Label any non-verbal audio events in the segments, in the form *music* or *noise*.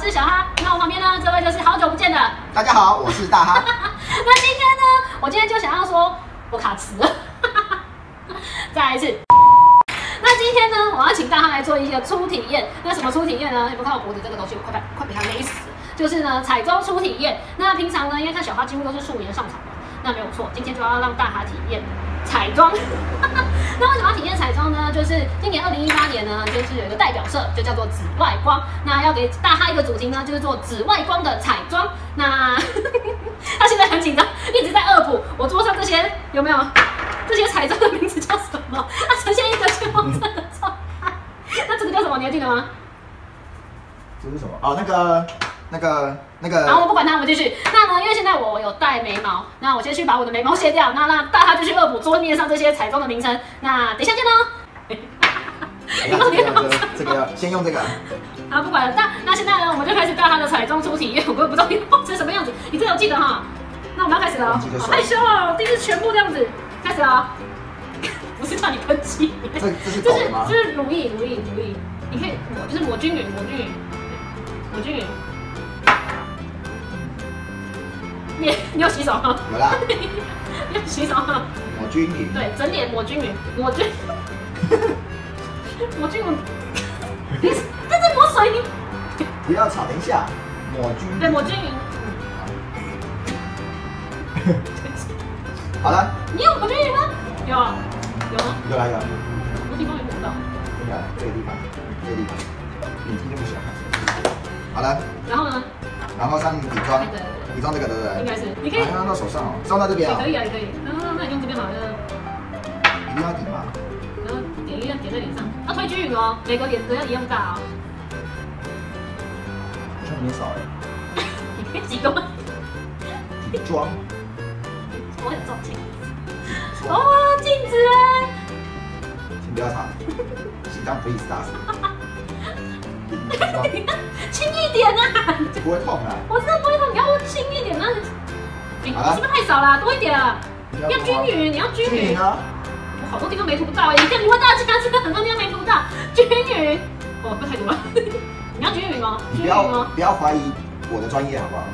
是小哈。那我旁边呢，这位就是好久不见的。大家好，我是大哈。*laughs* 那今天呢，我今天就想要说，我卡词了。*laughs* 再来一次。那今天呢，我要请大哈来做一些初体验。那什么初体验呢？你们看我脖子这个东西，我快被快被它勒死。就是呢，彩妆初体验。那平常呢，因为看小哈几乎都是素颜上场嘛，那没有错。今天就要让大哈体验彩妆。*laughs* 那为什么彩妆呢？就是今年二零一八年呢，就是有一个代表色，就叫做紫外光。那要给大哈一个主题呢，就是做紫外光的彩妆。那 *laughs* 他现在很紧张，一直在恶补我桌上这些有没有？*laughs* 这些彩妆的名字叫什么？它呈现一个全红色的状态。那这个叫什么？你还记得吗？这是什么？哦，那个。那个那个，然后我不管他，我们继续。那呢，因为现在我有带眉毛，那我先去把我的眉毛卸掉。那那大家就去恶补桌面上这些彩妆的名称。那等一下见喽。*laughs* 这个这个先用这个。好，不管了。那那现在呢，我们就开始带他的彩妆初体验。我也不知道成什么样子，你这有记得哈？那我们要开始了。害羞哦，第一次全部这样子，开始了。*laughs* 不是叫你喷漆，这这是这吗？这是乳液，乳液，乳液。你可以抹，就是抹均匀，抹均匀，抹均匀。你你有洗手吗？有啦。*laughs* 你有洗手吗？抹均匀。对，整脸抹均匀，抹均。*laughs* 抹均匀。*laughs* 你这是抹水你。不要吵，等一下。抹均。对，抹均匀。好了。你有抹均匀吗？有。有吗？有啦有。我地方也抹不到。这个这个地方，这个地方，眼睛那么小。好了。然后呢？然后上底妆。底妆这个对不对？应该是，你可以用到手上哦，装到这边啊。可以啊，也可以。然后那你用这边好了一定要底嘛。然后点一下，点在脸上，要推均匀哦，每个脸都要一样大哦。好像有点少哎。你可以几多？底妆。我很重镜哦，镜子哎。请不要吵，*laughs* 紧张 please 大声。轻一点啊！不会痛啊！我真的不会痛，你要轻一点，那哎，是不是太少了？多一点啊！要均匀，你要均匀啊！我好多地方没涂到哎，你看你问大家，真的很多地方没涂到，均匀。哦，不太多了，*laughs* 你要均匀哦，均匀哦，不要怀疑我的专业好不好？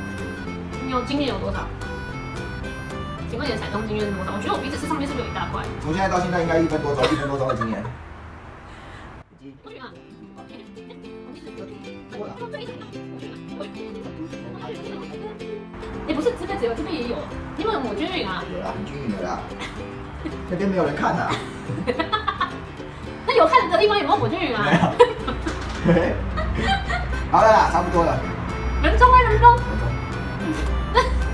你有经验有多少？请问你的彩妆经验是多少？我觉得我鼻子是上面是不是有一大块？从现在到现在应该一分多钟，一分多钟的经验。只有，这边也有。你们有抹均匀啊？有啦，很均匀的啦。*laughs* 那边没有人看呐。*laughs* 那有看的地方有没有抹均匀啊？没有。*laughs* 好了啦，差不多了。人中啊，人中。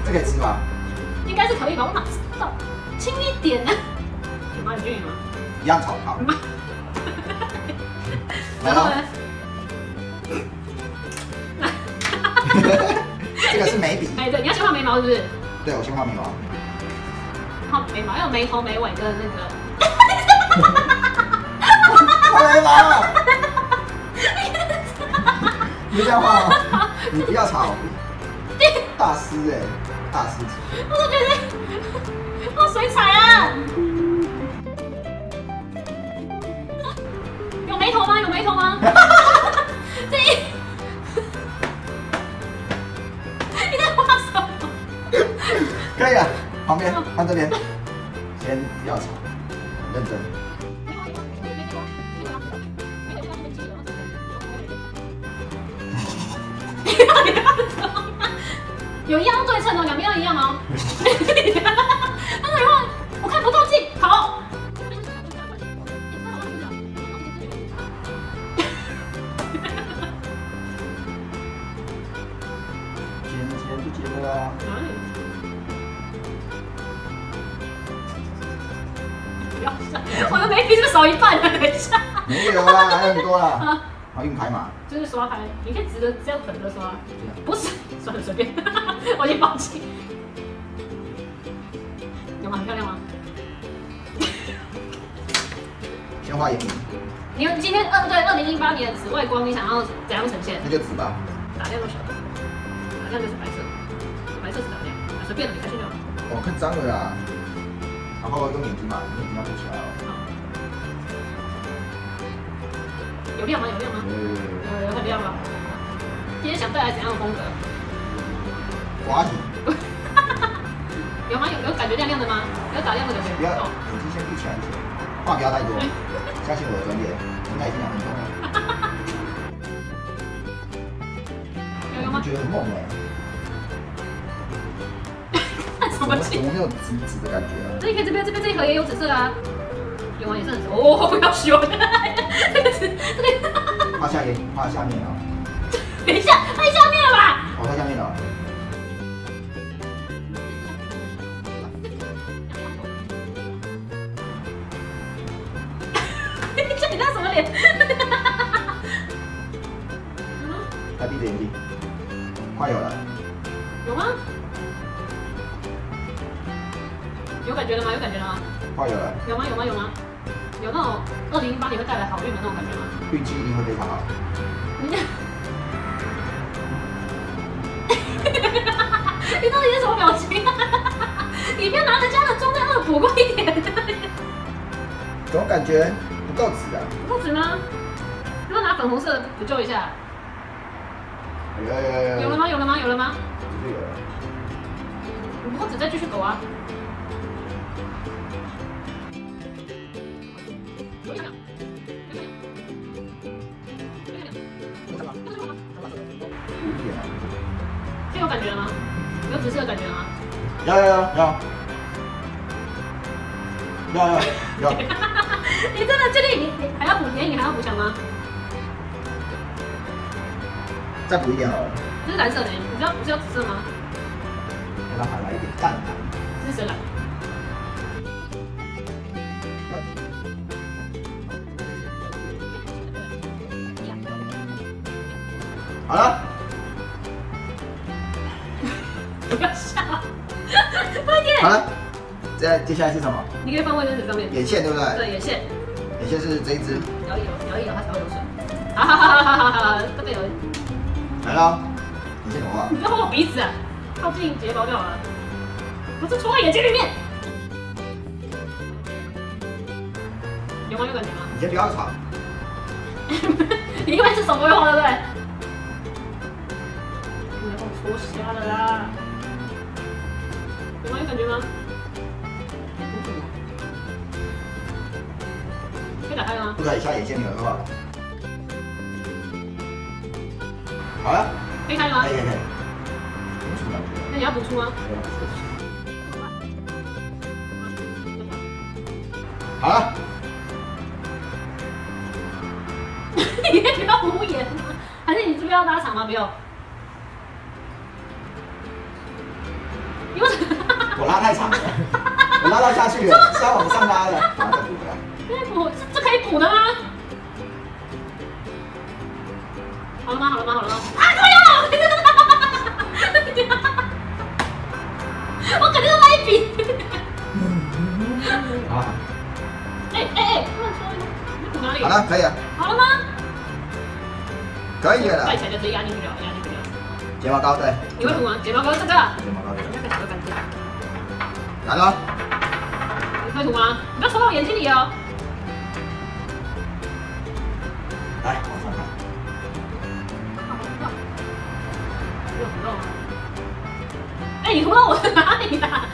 这可以吃吗？应该是可以吧，我哪知道？轻一点呢。有抹均匀吗？一样炒好。然后呢？这个是眉笔。哎，对，你要先画眉毛是不是？对，我先画眉毛。画眉毛，要眉头眉尾跟那个。画眉毛。你这样画吗？你不要吵。大师哎，大师级。我觉得画水彩啊。有眉头吗？有眉头吗？旁边看这边，先不要吵，认真。没有啦，还有很多啦。*laughs* 好，用牌嘛。就是刷牌，你可以直着这样横着刷。不是，算了，随便。*laughs* 我已经放弃。有吗？很漂亮吗？先画眼影。你今天二对二零一八年紫外光，你想要怎样呈现？那就紫吧。打亮就行。打亮就是白色，白色是打亮，随便的，你开心就好。哦，看脏了啦。然后用眼睛嘛，眼睛要凸起来哦。有亮吗？有亮吗？有有很亮吗？今天想带来怎样的风格？滑体，*laughs* 有吗？有有感觉亮亮的吗？有打亮的感觉？不要哦眼睛先闭起来话不要太多，*laughs* 相信我的专业，应该已经两分钟了。有有吗？觉得很梦哎，看 *laughs* 什么气？怎么没有紫紫的感觉啊？这你看这边这边这一盒也有紫色啊，有啊，也是哦，*laughs* 不要修，这个是这个，画下眼，画下面啊，等一下太下面了吧？哦，它下面了。等一下你那什么脸？再闭着眼睛，快有了，有吗？有感觉了吗？有感觉了吗？快有了，有吗？有吗？有吗？有那种二零一八年会带来好运的那种感觉吗？运气一定会非常好。你这，你到底是什么表情啊？*laughs* 你不要拿人家的装在那补过一点，总感觉不够紫啊。不够紫吗？要不要拿粉红色补救一下？有有有有了吗？有了吗？有了吗？就有了。你不止再继续抖啊！感觉了吗？有紫色的感觉了吗？有有有有。有有有。*laughs* 你真的这里你你还要补眼影还要补强吗？再补一点好了，这是蓝色的，你知道不是要紫色吗？让它来一点淡蓝。这是深蓝。好了，不要笑，快点！好了。接接下来是什么？你可以放卫生纸上面。眼线对不对？对，眼线，眼线是这一支。摇一摇，摇一摇，它才会有水。好好好好好好，这个有，来了，眼线怎么画？你不要画我鼻子啊，靠近睫毛就好了。不是戳到眼睛里面。有吗？有感觉吗？你先不要吵。*laughs* 你因为是手不会画，对不对？你要戳瞎了啦！感觉吗？可以打开吗？不可以下眼线，你有画。好了，可以开了吗可以？可以。那你要补出吗？好了，*laughs* 你可以不要敷衍吗？还是你这边要拉长吗？不用。拉太长了，我拉到下去了，是要往上拉的，然后再补回来。可以补，这这可以补的吗？好了吗？好了吗？好了吗？啊，对了！我肯定是那一笔。好，哎哎哎，乱说！你补哪里？好了，可以了，好了吗？可以了盖。起来就直接压进去了，压进去了。睫毛膏对，你会补吗？睫毛膏这个，哎，你涂到我的哪里啦？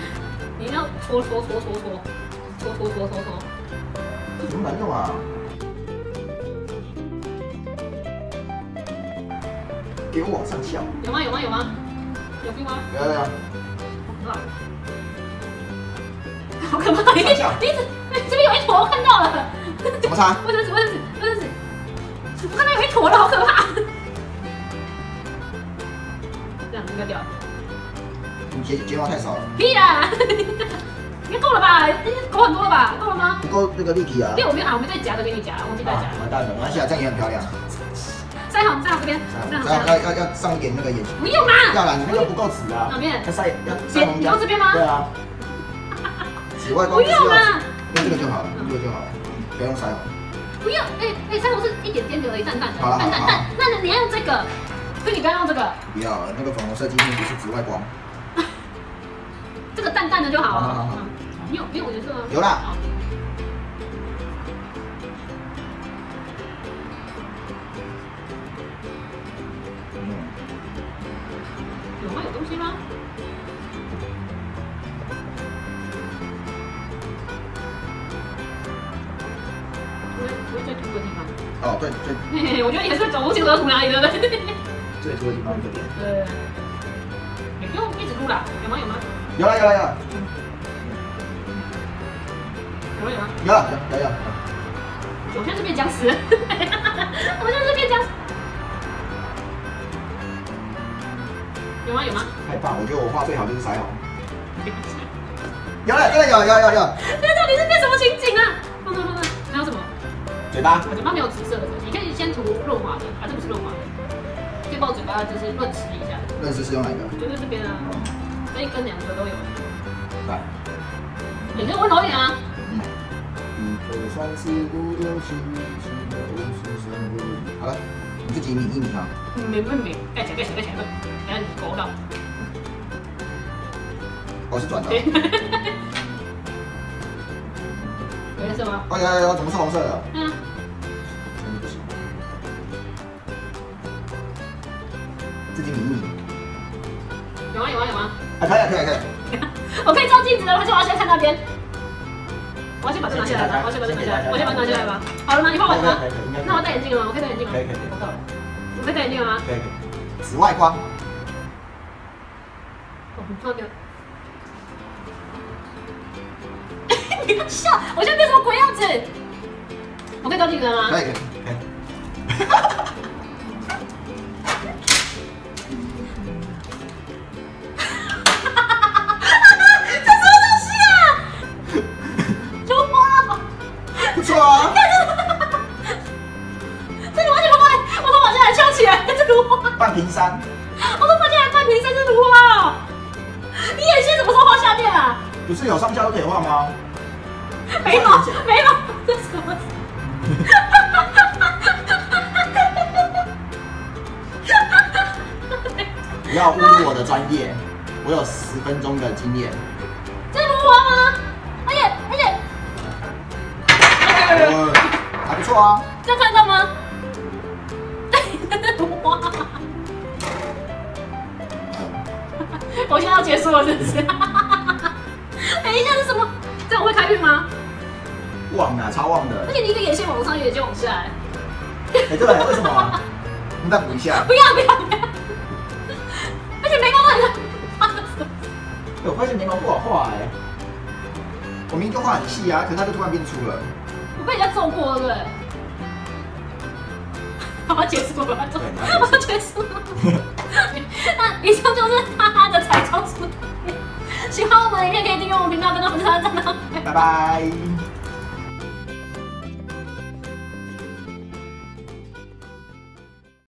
你要搓搓搓搓搓，搓搓搓搓搓。怎么难弄啊？给我往上翘，有吗？有吗？有吗？有 feel 吗？有有有，好可怕！好可怕！你你上你你这边有一坨，我看到了。怎么擦？卫生纸，卫生纸，卫生纸。我看到有一坨了，好可怕！这样应该掉了。你睫睫毛太少了，屁啦！*laughs* 应该够了吧？够很多了吧？够了吗？不够那个立体啊。对，我没有啊，我没再夹的给你夹，忘记带夹啊，。完蛋了，没关系啊，这样也很漂亮。塞好，塞好这边，塞好，这样塞好。要要要上一点那个眼睛。不用啦。要啦，你那个不够紫啊。哪边要晒要斜你晒红椒。说这边吗对啊。紫外光不用啦，用这个就好了，用这个就好了，不要用腮红。不用。哎哎，腮红是一点点的而已，淡淡的，好了淡淡淡。那你要用这个，所以你不要用这个，不要了，那个粉红色今天不是紫外光。这个淡淡的就好了。好好好嗯、有没有颜色吗？有了。有吗？有东西吗？不会不会最秃的地方？哦，对对。嘿嘿，我觉得也是走不清楚哪里的。最秃的地方这边。对。也不用一直录了，有吗？有吗？有了有了有了有吗？有吗？有了有有有。我现在是变僵尸，*laughs* 我现在是变僵尸。有吗？有吗？太棒！我觉得我画最好就是腮红。*laughs* 有了，真的有有有有。这到底是变什么情景啊？放放放放，还有什么？嘴巴，我嘴巴没有紫色的，你可以先涂润滑的，啊，这不是润滑的，可以把我嘴巴就是润湿一下，润湿是用哪个？就是这边啊，这一根两个都有。来，你可以温柔一点啊。一二三四五六七七八九十十一十二。好了，你自己抿一抿啊。没没没，盖起来盖起来盖起来，等下你勾到。我是转的。*laughs* 有颜色吗？哦有有有，怎么是红色的？嗯，真的不行。自己抿一抿。有啊有啊有吗？啊，可以可以可以。*laughs* 我可以照镜子的，可是我要先看那边。我要先把这拿下来吧，我要先把这拿下来，我先把它拿下来吧。好了吗？你画完了吗？那我戴眼镜了吗？我可以戴眼镜了吗？可以可以可以我到。我可以戴眼镜了吗？可以可以。紫外光。哦，你突然给我。你不要笑，我现在变什么鬼样子？我可以照镜子了吗？可以可以可以。半屏山。我都发现在半屏山是芦花哦。你眼线什么时候画下面啊？不是有上下都可以画吗？眉毛，眉毛，这什么？不要侮辱我的专业，我有十分钟的经验。这是芦花吗？而且而且，呃，还不错啊。这样看得到吗？我现在要结束了，是不是？等一下是什么？这样我会开运吗？旺啊，超旺的而。且你一个眼线往上，一个眼线往下，哎哎，对，为什么啊？我们再补一下。不要不要不要！而且眉毛很 *laughs* 哎我发现眉毛不好画哎。我明明就画很细啊，可是它就突然变粗了。我被人家揍过，对不对？*laughs* 我要结束了，我要走对你我要结束了。那以上就是哈哈的彩妆书。喜欢我们的影片可以订阅我们频道，跟到粉丝团赞哦。拜拜。